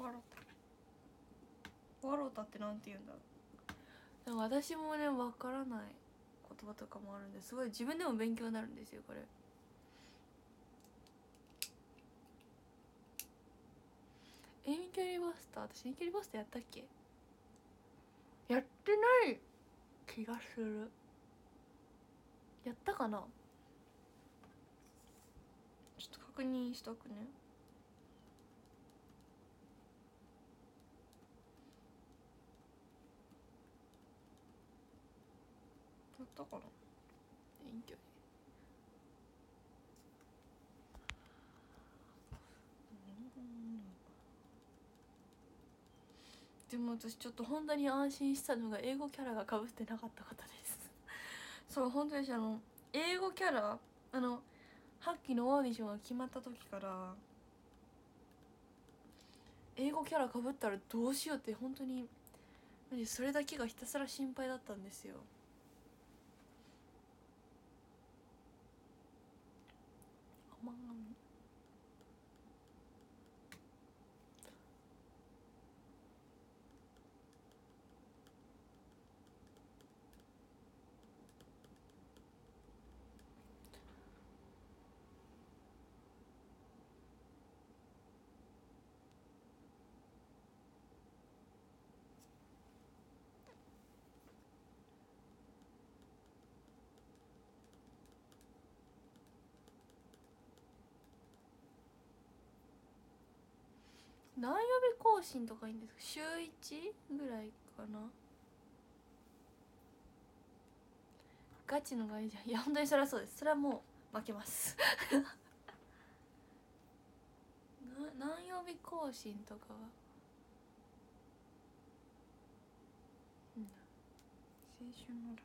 笑った。笑ったってなんて言うんだろう。でも私もねわからない言葉とかもあるんですごい自分でも勉強になるんですよこれ。遠距離バスター私遠距離バスターやったっけ？やってない気がする。やったかな？ちょっと確認しとくねやったかな遠距離。でも私ちょっと本当に安心したのが英語キャラがかぶってなかったことです。そう本当にあの英語キャラあのハッキーのオーディションが決まった時から英語キャラかぶったらどうしようって本当にそれだけがひたすら心配だったんですよ何曜日更新とかいいんですか？週 1? ぐらいかな？ガチのがいいじゃん。いや本当にそれはそうです。それはもう負けます。な何曜日更新とかは？うん。青春のラップ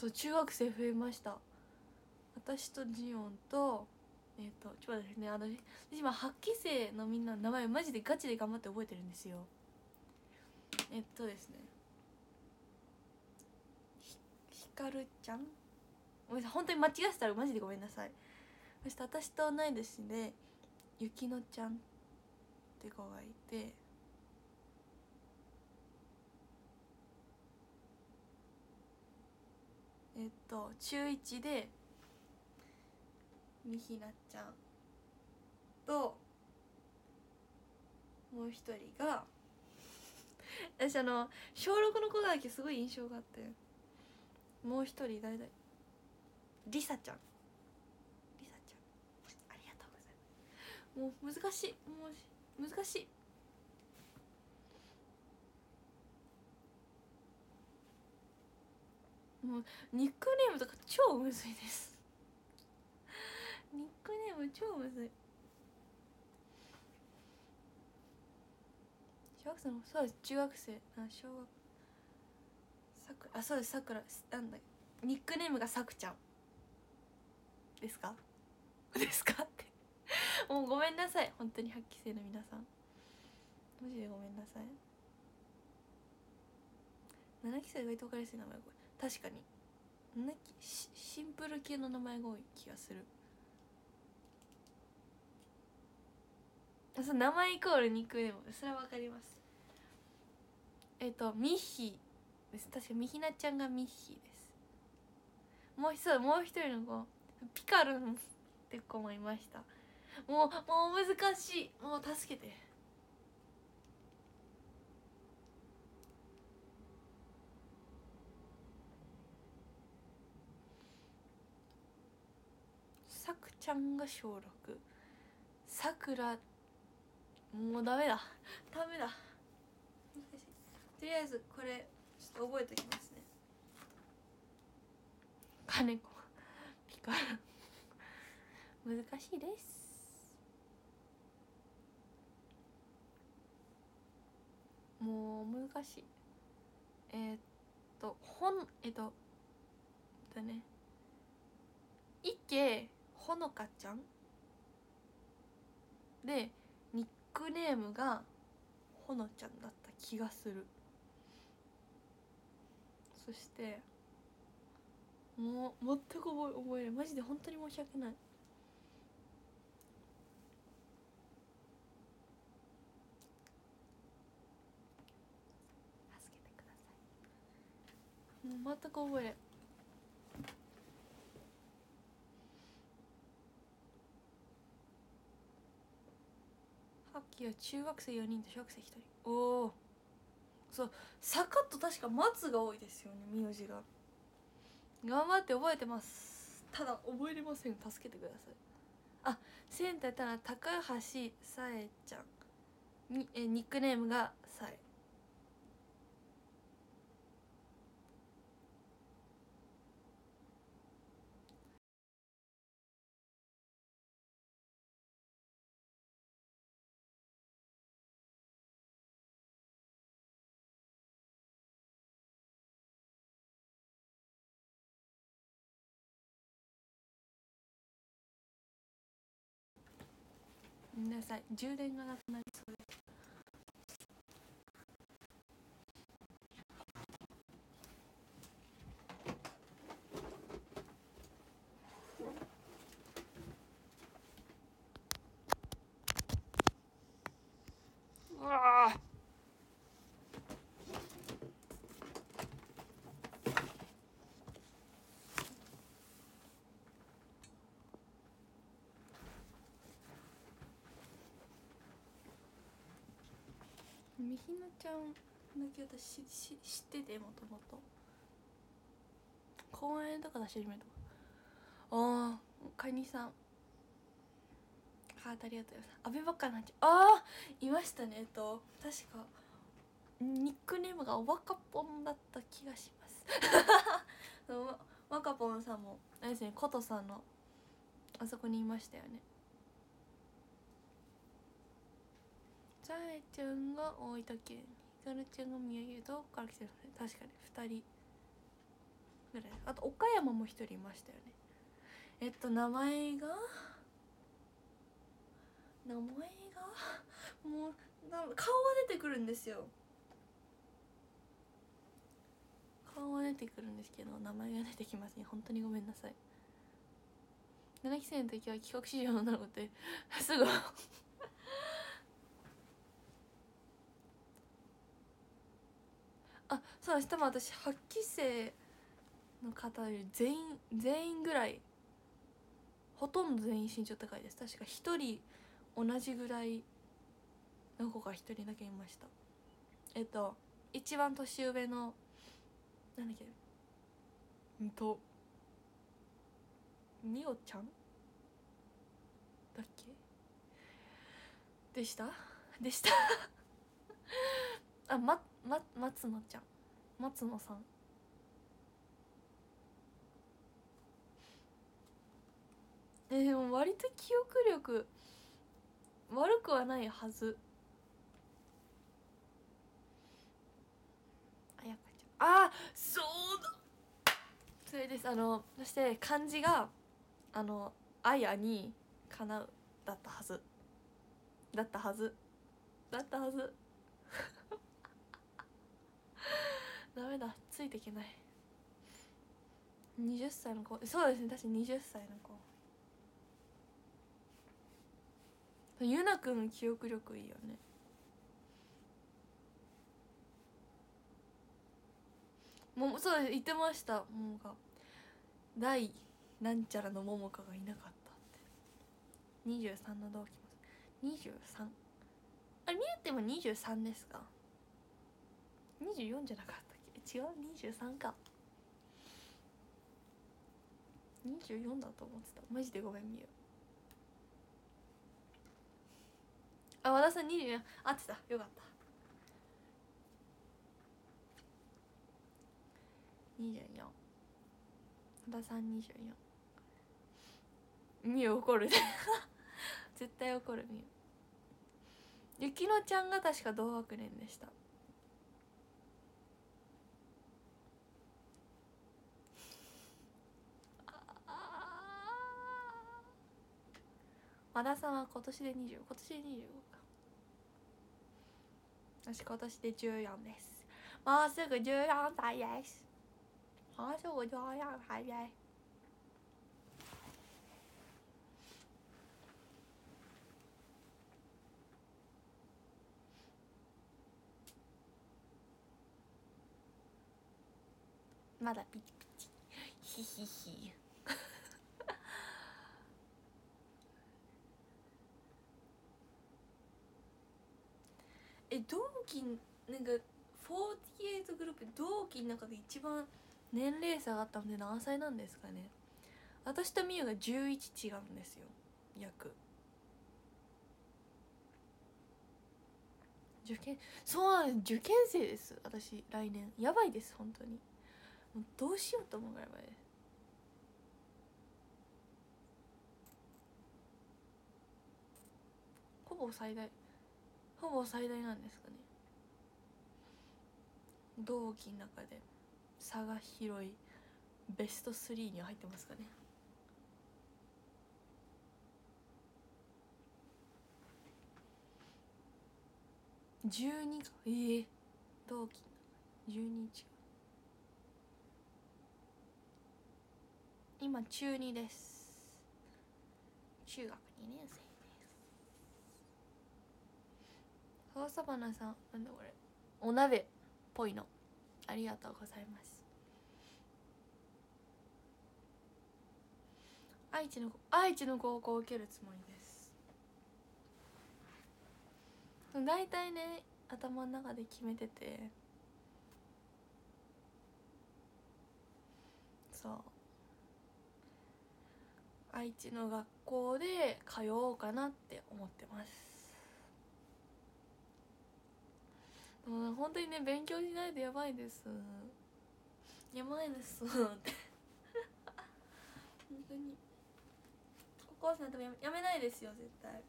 そう中学生増えました。私とジオンとえっ、とちょっと待ってねあの今8期生のみんなの名前マジでガチで頑張って覚えてるんですよ。えっとですね。ひひかるちゃん？ごめんなさい本当に間違えてたらマジでごめんなさい。そして私と同い年でゆきのちゃんって子がいて。えっと中1でみひなちゃんともう一人が 私あの小6の子だけすごい印象があってもう一人誰だりさちゃん。りさちゃん。ありがとうございます。もう難しいもう難しいもうニックネームとか超むずいです。ニックネーム超むずい。小学生のそうです中学生あ小学さくあそうですさくらなんだニックネームがさくちゃん。ですか？ですか？っ てもうごめんなさい。本当に発期生の皆さん。マジでごめんなさい。7期生が意外と分かりやすい名前が多い確かに。シンプル系の名前が多い気がする。そ名前イコールニックネームそれはわかります。えっ、とミッヒーです。確かミヒナちゃんがミッヒーです。もうそうもう一人の子。ピカルンって子もいました。もうもう難しい。もう助けてさくちゃんが小6さくらもうダメだ。ダメだ。とりあえずこれちょっと覚えておきますね。金子。ピカ難しいです。もう難しい。えー、っとほんえっとだね。池ほのかちゃん？でニックネームがほのちゃんだった気がする。そしてもう全く覚え覚えないマジで本当に申し訳ない。助けてください。もう全く覚えないきは中学生4人と小学生1人。おおそう坂と確か松が多いですよね名字が。頑張って覚えてます。ただ覚えれません。助けてください。あセンターたら高橋さえちゃんにえニックネームがごめんなさい。充電がなくなりそうです。みひなちゃんだけ私し知っててもともと。公園とか出し始めたああカニさん。ハートありがとうございますアベばっかなんちああいましたね。えっと確かニックネームがおバカポンだった気がします。そうわわかぽんさんもあれですねことさんのあそこにいましたよね。さえちゃんが大分県ひかるちゃんが宮城どこから来てるのね。確かに。2人。ぐらい。あと岡山も1人いましたよね。えっと名前が？名前が？もう顔が出てくるんですよ。顔が出てくるんですけど名前が出てきますね本当にごめんなさい。7期生の時は企画資料の女の子って。すぐあそうです多分私8期生の方より全員全員ぐらいほとんど全員身長高いです。確か1人同じぐらいの子が1人だけいました。えっと一番年上のなんだっけうんとみおちゃん？だっけ？でした？でした。あまま松野ちゃん。松野さん。えーでも割と記憶力悪くはないはず。あやかちゃんあそうだ。それです。あのそして漢字があの「あや」に「かなう」だったはず。だったはず。だったはず。ダメだついていけない。20歳の子。そうですね確かに20歳の子。ゆなくん記憶力いいよね。もうそうです言ってましたももが。大なんちゃらのももかがいなかったって。23の同期も。23? あれ見えても23ですか？24じゃなかった。っけ違う23か。24だと思ってた。マジでごめんみゆあ和田さん24合ってた。よかった。24和田さん24みゆ怒る 絶対怒るみゆゆきのちゃんが確か同学年でした。和田さんは今年で20今年で25か。私今年で14です。もうすぐ14歳です。もうすぐ14歳です。まだピチピチ。ヒヒヒえ同期なんか48グループ同期の中で一番年齢差があったので何歳なんですかね。私とみゆが11違うんですよ。約。受験そうなんです。受験生です。私来年。やばいです本当に。もうどうしようと思うぐらいやばいで。ほぼ最大。ほぼ最大なんですかね。同期の中で差が広いベスト3には入ってますかね。12か。ええ。同期。12違う。今中2です。中学2年生です。ハサバナさん。なんだこれ。お鍋。ぽいの。ありがとうございます。愛知の愛知の高校を受けるつもりです。大体ね頭の中で決めてて。そう。愛知の学校で通おうかなって思ってます。でも本当にね勉強しないとやばいです。やばいです。って本当に。高校生なんてもやめやめないですよ絶対。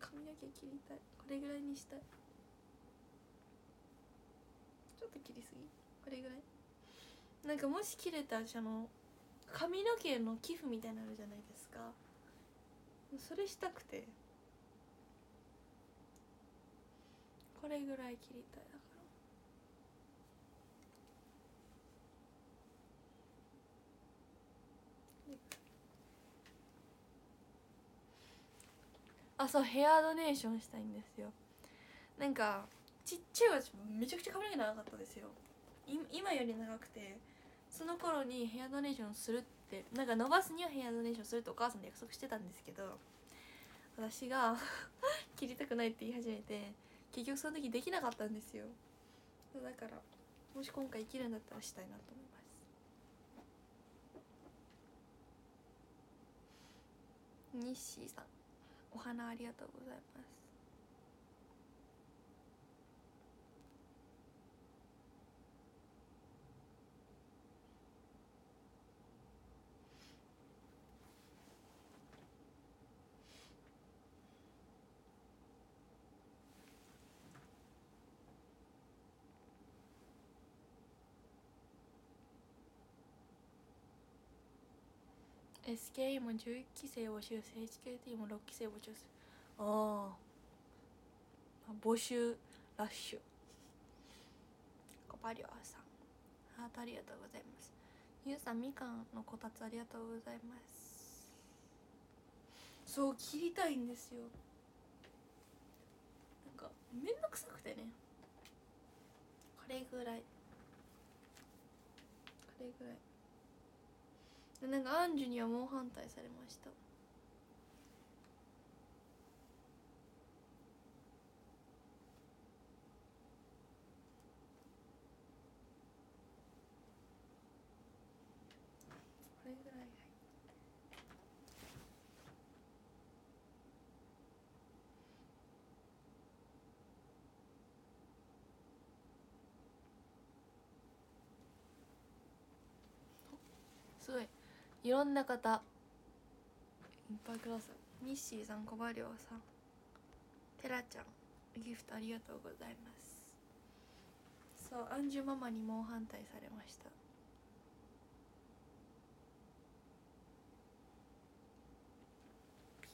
髪の毛切りたい。これぐらいにしたい。ちょっと切りすぎ。これぐらい。なんかもし切れたらの髪の毛の寄付みたいになるじゃないですか。それしたくて。これぐらい切りたいだから。あそうヘアドネーションしたいんですよ。なんかちっちゃい私めちゃくちゃ髪の毛長かったですよ。今より長くてその頃にヘアドネーションするってなんか伸ばすにはヘアドネーションするってお母さんで約束してたんですけど私が 切りたくないって言い始めて結局その時できなかったんですよ。だからもし今回生きるんだったらしたいなと思います。日誌さんお花ありがとうございます「SKE も11期生募集 HKT も6期生募集するああ募集ラッシュコパリョさんハートありがとうございますゆうさんみかんのこたつありがとうございますそう切りたいんですよなんかめんどくさくてねこれぐらいこれぐらいでなんかアンジュには猛反対されました。これぐらいろんな方。いっぱいください。ミッシーさん小林さん。テラちゃんギフトありがとうございます。そうアンジュママに猛反対されました。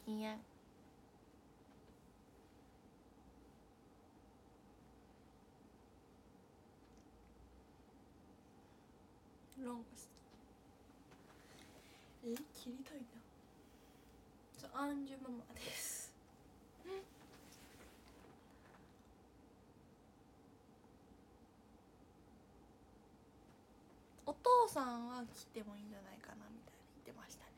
ピンアン。ロングスえ切りたいな。そうアンジュママです。お父さんは来てもいいんじゃないかなみたいに言ってましたね。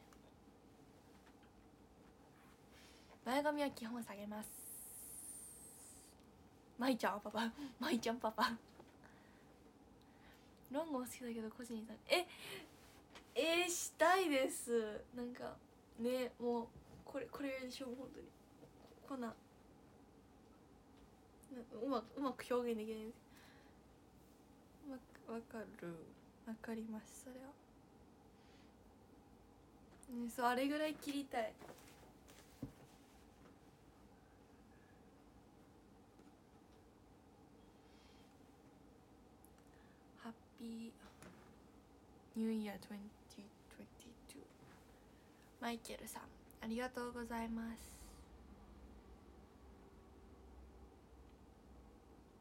前髪は基本下げます。まいちゃんパパ。まいちゃんパパ。ロンゴも好きだけど個人にええー、したいです。なんかねもうこれこれでしょ本当に。こんな。うまくうまく表現できないんで。すわかる。わかりますそれは、ね、そうあれぐらい切りたい。ハッピーニューイヤー2022マイケルさんありがとうございます。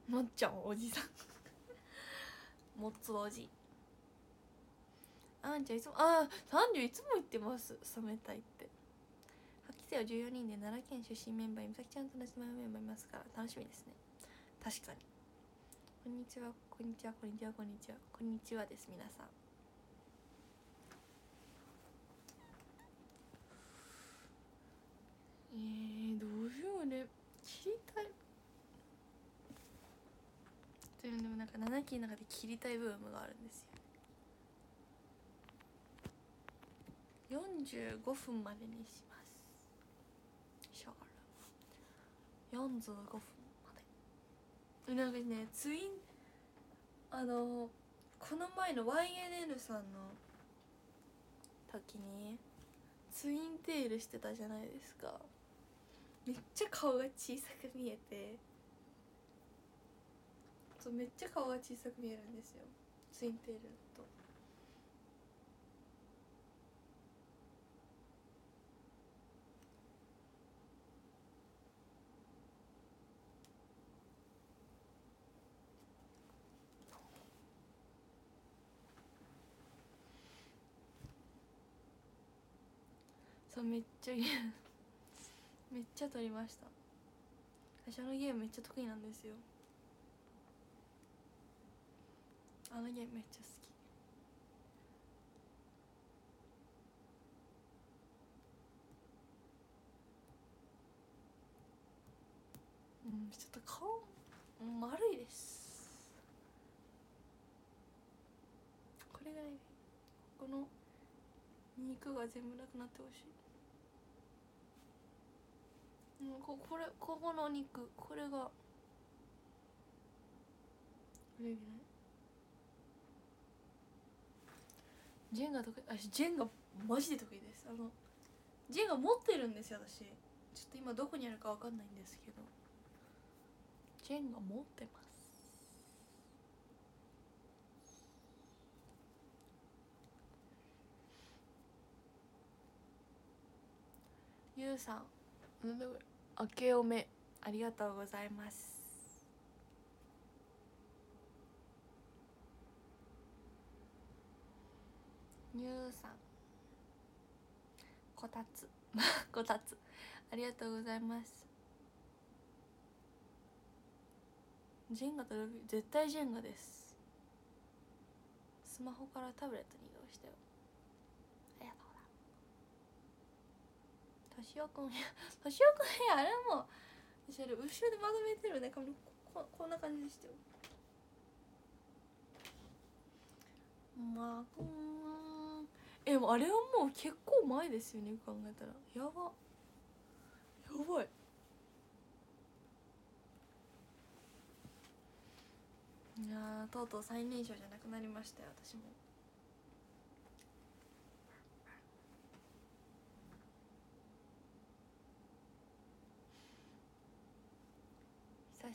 もっちゃんおじさん。もっつおじ。あんちゃんいつもああ30いつも言ってます。染めたいって。発揮生は14人で奈良県出身メンバーに美咲ちゃんと同じメンバーいますから楽しみですね。確かに。こんにちはこんにちはこんにちはこんにちはこんにちはです皆さんえー、どうしようね。切りたい。でもなんか7期の中で切りたいブームがあるんですよ。45分までにします。しょうがない。45分まで。なんかねツインあのこの前の YNN さんの時にツインテールしてたじゃないですか。めっちゃ顔が小さく見えて。そうめっちゃ顔が小さく見えるんですよ。ツインテールと。そうめっちゃいいめっちゃ撮りました。私あのゲームめっちゃ得意なんですよ。あのゲームめっちゃ好き。うんちょっと顔丸いです。これぐらいこの肉が全部なくなってほしい。うん、ここれここのお肉これが。ジェンが得意あジェンがマジで得意です。あのジェンが持ってるんですよ私。ちょっと今どこにあるかわかんないんですけど。ジェンが持ってます。ゆうさんなんだこれ明けおめありがとうございます。ニューさん。こたつ。こたつ。ありがとうございます。ジェンガとルビー絶対ジェンガです。スマホからタブレットに移動したよありがとうだとしおくんとしおくんあれも私あれ後ろでまとめてるね。髪ここんな感じでしたよ。まあうんえあれはもう結構前ですよね考えたら。やば。やばい。いやとうとう最年少じゃなくなりましたよ私も。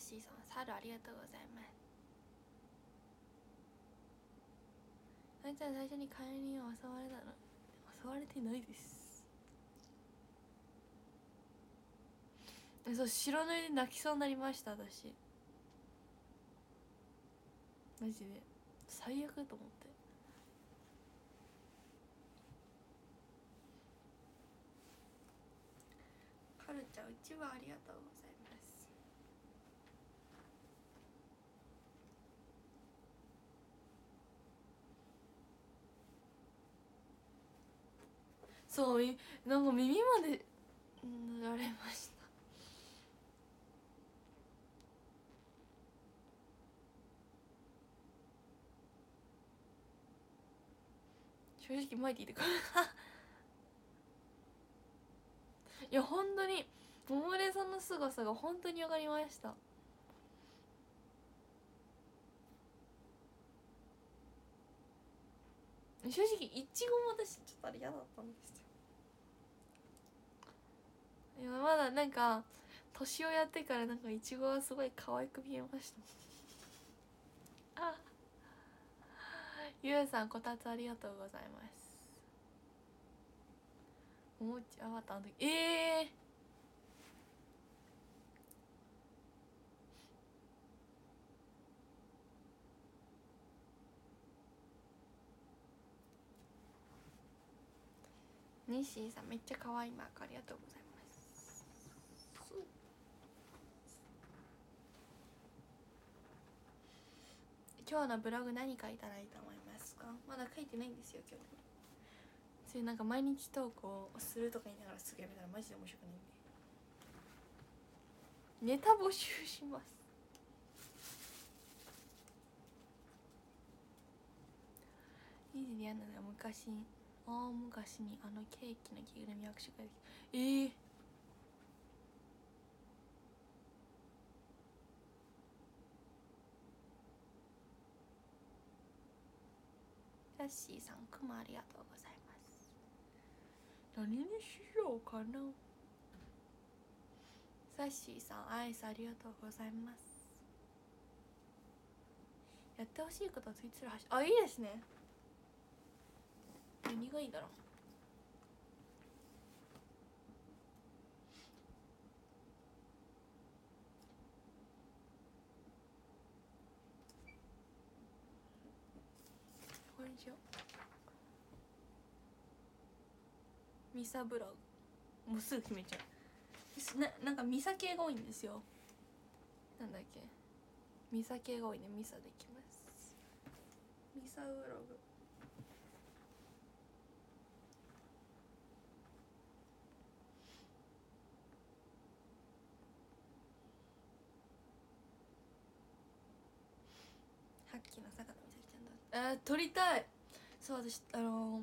しいさん猿ありがとうございますあいつは最初に帰りに襲われたの襲われてないですそう白塗りで泣きそうになりました私マジで最悪と思ってカルちゃんうちはありがとうそういなんか耳まで塗られました。正直前でいいてくるいや本当に桃れさんの凄さが本当に分かりました。正直いちごも私ちょっとあれ嫌だったんですよ。いやまだなんか年をやってからなんかいちごはすごい可愛く見えました。あゆうさんこたつありがとうございます。おもちアバターの時。ええー！ニッシーさんめっちゃ可愛いマークありがとう。ございます今日のブログ何書いたらいいと思いますかまだ書いてないんですよ今日そう。いう。なんか毎日投稿するとか言いながらすぐやめたらマジで面白くないんでネタ募集しますいいねやなの昔大昔にあのケーキの着ぐるみ握手会。でええー、ラッシーさんくまありがとうございます。何にしようかな。サッシーさんアイスありがとうございます。やってほしいことツイッター発あいいですね何がいいだろう。これにしよう。ミサブログもうすぐ決めちゃう。ななんかミサ系が多いんですよ。なんだっけ。ミサ系が多いね。ミサできます。ミサブログさっきの坂田美咲ちゃんだあー撮りたい。そう私あの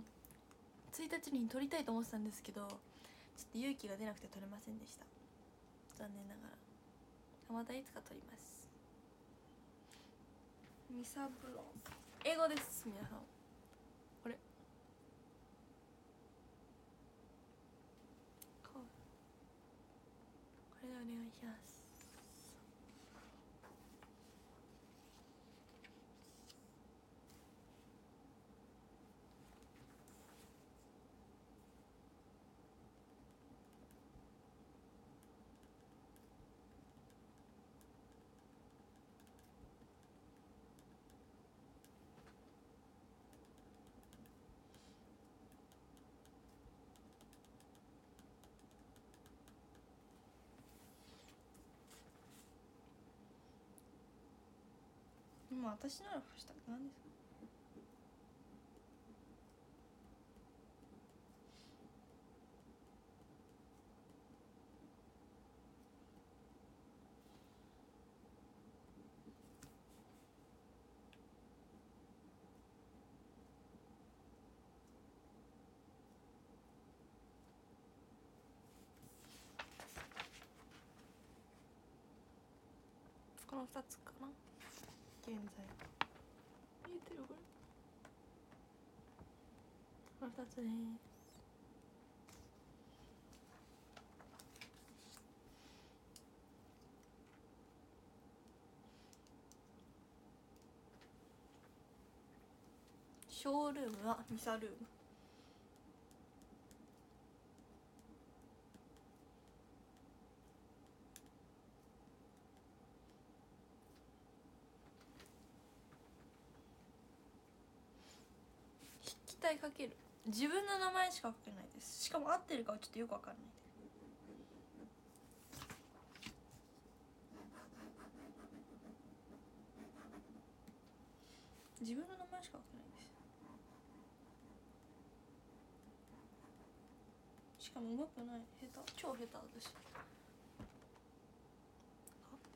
ー、1日に撮りたいと思ってたんですけどちょっと勇気が出なくて撮れませんでした。残念ながら。またいつか撮ります。ミサブロン。英語です皆さん。これ。これでお願いします。今私ならハッシュタグ何です。かこの2つかな。現在見えてるこれ。この2つです。ショールームはミサルーム。対書ける。自分の名前しか書けないです。しかも合ってるかはちょっとよくわかんない。自分の名前しか書けないです。しかもうまくない。下手。超下手私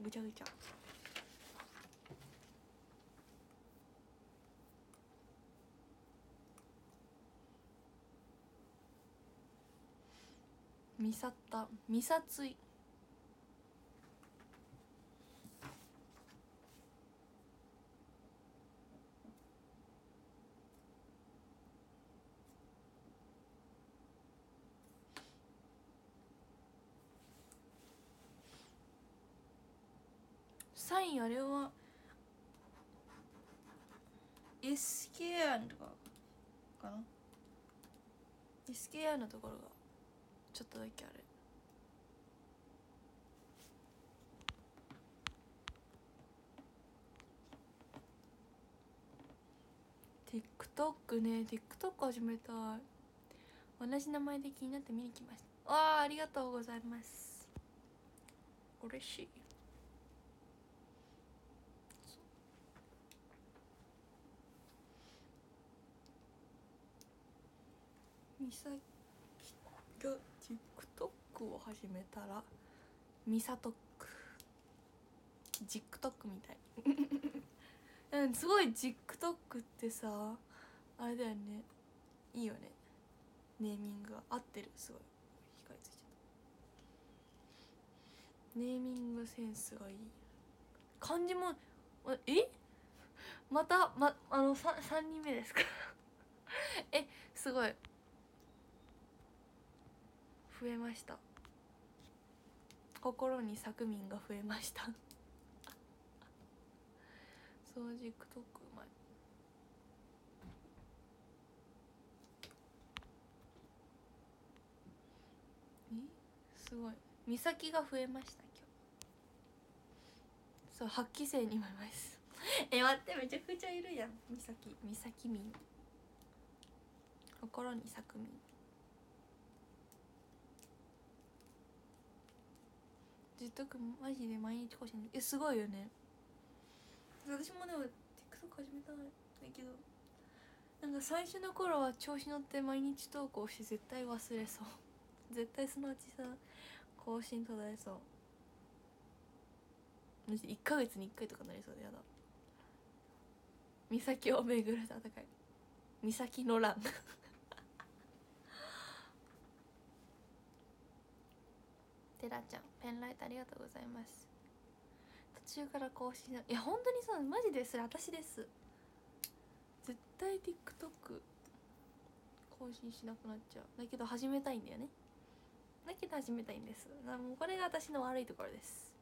ぐちゃぐちゃ。みさったみさつい。サインあれは SKR とかかな？SKR のところが。ちょっとだけあるト TikTok ね。TikTok 始めたい。同じ名前で気になって見に来ました。わあありがとうございます。嬉しい。みさきが TikTok を始めたらミサトック。TikTok みたい。すごい TikTok ってさあれだよね。いいよね。ネーミングが。合ってるすごい。光ついちゃった。ネーミングセンスがいい。漢字もえ？またまあの 3, 3人目ですか？えすごい。増えました。心に咲く民が増えました。掃除くとくうまい。え？すごい。美咲が増えました今日。そう8期生にもいます。え待ってめちゃくちゃいるやん美咲。美咲民。心に咲く民。ずっとくマジで毎日更新。えすごいよね。私もでも TikTok 始めたんだけどなんか最初の頃は調子乗って毎日投稿して絶対忘れそう。絶対そのうちさ更新途絶えそう。マジ1ヶ月に1回とかなりそうでやだ。岬を巡る戦い。岬の乱。テラちゃんペンライトありがとうございます。途中から更新いや本当にそうマジでそれ私です。絶対 TikTok 更新しなくなっちゃう。だけど始めたいんだよね。だけど始めたいんです。もうこれが私の悪いところです。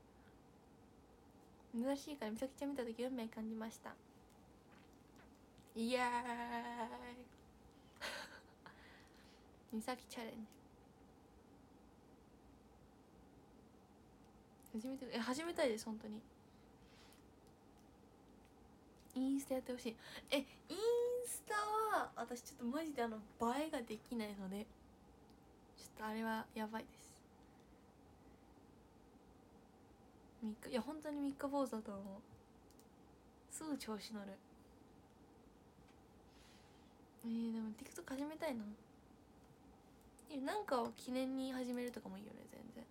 珍しいから美咲ちゃん見た時運命感じました。イエーイ。美咲チャレンジ。始めてえ始めたいです本当に。インスタやってほしい。えインスタは私ちょっとマジであの映えができないのでちょっとあれはやばいです。3日いや本当に3日坊主だと思う。すぐ調子乗る。えー、でも TikTok 始めたいな。なんかを記念に始めるとかもいいよね全然。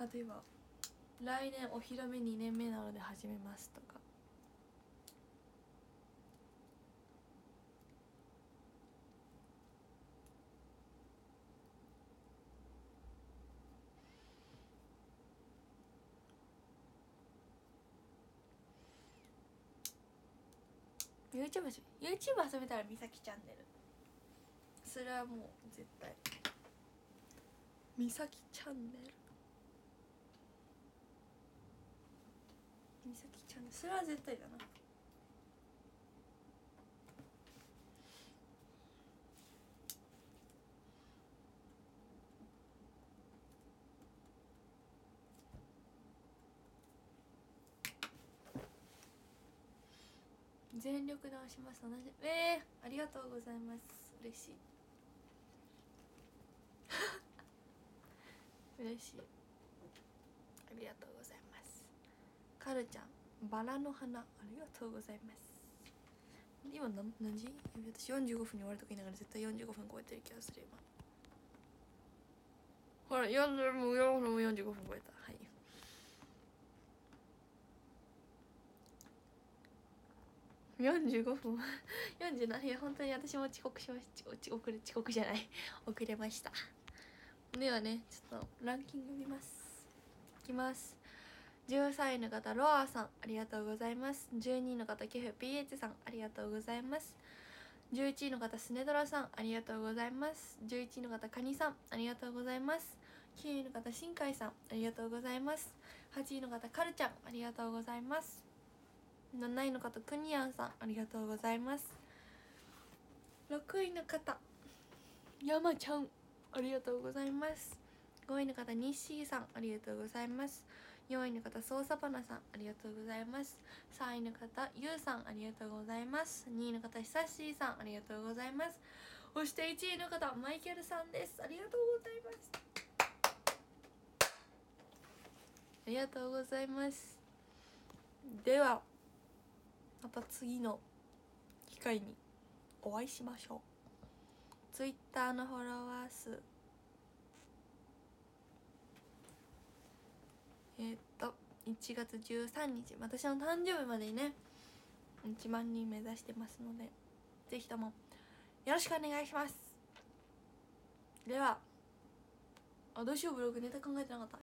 例えば来年お披露目2年目なので始めますとか。YouTube, YouTube 始めたらみさきチャンネル。それはもう絶対。みさきチャンネルみさきチャンネルそれは絶対だな。全力で押します。同じ。えー、ありがとうございます。嬉しい。嬉しい。ありがとうございます。カルちゃん。バラの花ありがとうございます。今何何時？私45分に終わるとか言いながら絶対45分超えてる気がする今。ほら40もう45分45分超えた。はい。45分。47いや本当に私も遅刻しました。遅遅れ遅刻じゃない。遅れました。ではねちょっとランキング見ます。いきます。13位の方ロアさんありがとうございます。12位の方ケフ PH さんありがとうございます。11位の方スネドラさんありがとうございます。11位の方カニさんありがとうございます。9位の方新海さんありがとうございます。8位の方カルちゃんありがとうございます。7位の方クニアンさんありがとうございます。6位の方山ちゃんありがとうございます。5位の方ニッシーさんありがとうございます。4位の方ソーサパナさんありがとうございます。3位の方ユウさんありがとうございます。2位の方久しーさんありがとうございます。そして1位の方マイケルさんです。ありがとうございます。ありがとうございます。ではまた次の機会にお会いしましょう。Twitter のフォロワー数えーっと1月13日私の誕生日までにね1万人目指してますので是非ともよろしくお願いします。ではあどうしようブログネタ考えてなかった。